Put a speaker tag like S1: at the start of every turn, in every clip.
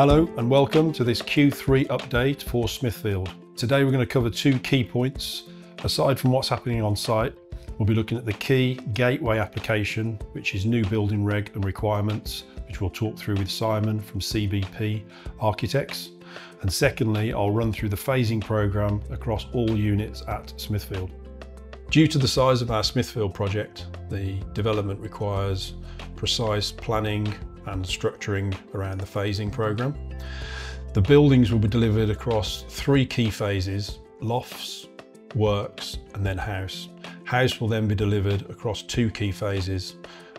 S1: Hello and welcome to this Q3 update for Smithfield. Today we're going to cover two key points. Aside from what's happening on site, we'll be looking at the key gateway application, which is new building reg and requirements, which we'll talk through with Simon from CBP Architects. And secondly, I'll run through the phasing program across all units at Smithfield. Due to the size of our Smithfield project, the development requires precise planning and structuring around the phasing program. The buildings will be delivered across three key phases, lofts, works and then house. House will then be delivered across two key phases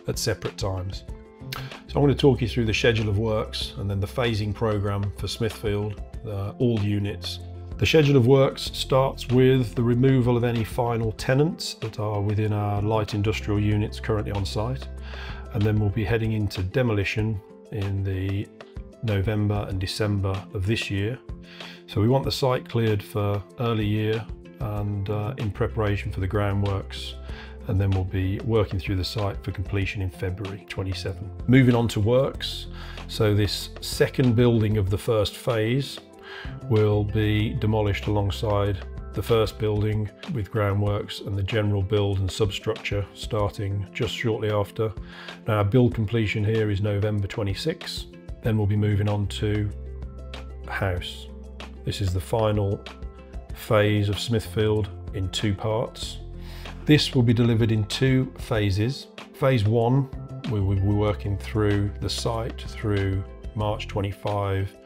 S1: at separate times. So I'm going to talk you through the schedule of works and then the phasing program for Smithfield, uh, all units. The schedule of works starts with the removal of any final tenants that are within our light industrial units currently on site and then we'll be heading into demolition in the November and December of this year. So we want the site cleared for early year and uh, in preparation for the groundworks and then we'll be working through the site for completion in February 27. Moving on to works, so this second building of the first phase will be demolished alongside the first building with groundworks and the general build and substructure starting just shortly after. Now build completion here is November 26, then we'll be moving on to house. This is the final phase of Smithfield in two parts. This will be delivered in two phases. Phase one, we will be working through the site through March 25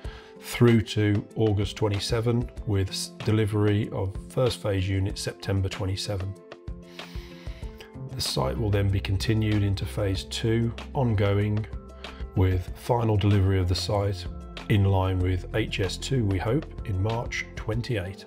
S1: through to August 27 with delivery of first phase unit September 27. The site will then be continued into phase two, ongoing, with final delivery of the site in line with HS2, we hope, in March 28.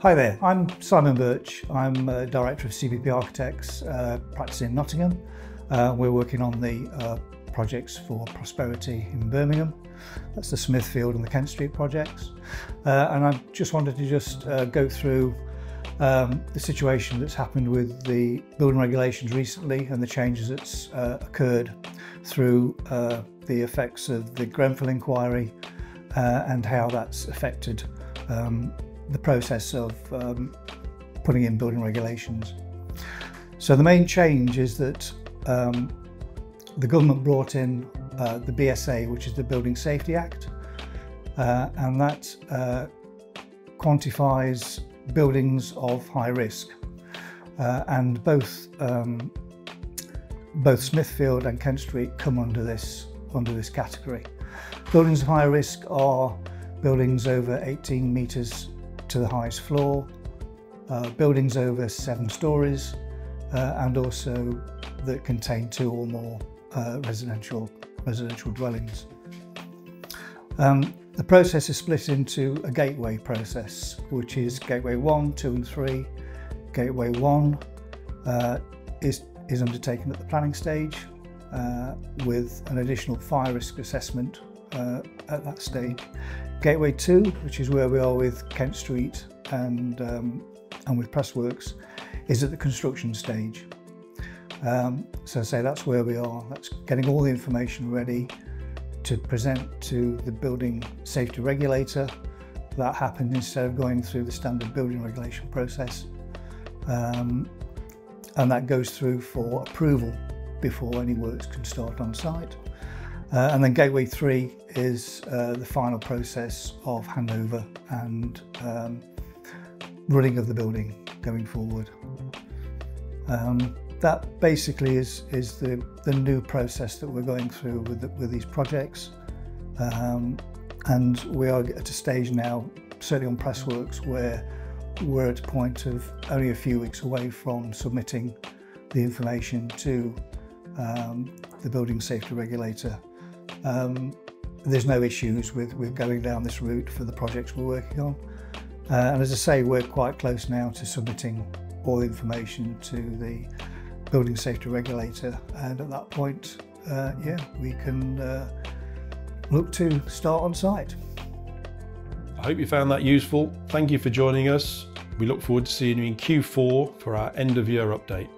S2: Hi there, I'm Simon Birch. I'm uh, Director of CBP Architects, uh, practicing in Nottingham. Uh, we're working on the uh, projects for Prosperity in Birmingham. That's the Smithfield and the Kent Street projects. Uh, and I just wanted to just go through um, the situation that's happened with the building regulations recently and the changes that's occurred through the effects of the Grenfell inquiry and how that's affected um, the process of um, putting in building regulations. So the main change is that um, the government brought in uh, the BSA, which is the Building Safety Act, uh, and that uh, quantifies buildings of high risk. Uh, and both um, both Smithfield and Kent Street come under this under this category. Buildings of high risk are buildings over 18 metres to the highest floor, uh, buildings over seven stories, uh, and also that contain two or more uh, residential, residential dwellings. Um, the process is split into a gateway process, which is gateway 1, 2 and 3. Gateway 1 uh, is, is undertaken at the planning stage uh, with an additional fire risk assessment uh, at that stage. Gateway 2, which is where we are with Kent Street and, um, and with Pressworks, is at the construction stage. Um, so I say that's where we are. That's getting all the information ready to present to the building safety regulator. That happened instead of going through the standard building regulation process. Um, and that goes through for approval before any works can start on site. Uh, and then Gateway 3 is uh, the final process of handover and um, running of the building going forward. Um, that basically is, is the, the new process that we're going through with, the, with these projects. Um, and we are at a stage now, certainly on Pressworks, where we're at a point of only a few weeks away from submitting the information to um, the building safety regulator um, there's no issues with, with going down this route for the projects we're working on. Uh, and as I say, we're quite close now to submitting all the information to the building safety regulator. And at that point, uh, yeah, we can uh, look to start on site.
S1: I hope you found that useful. Thank you for joining us. We look forward to seeing you in Q4 for our end of year update.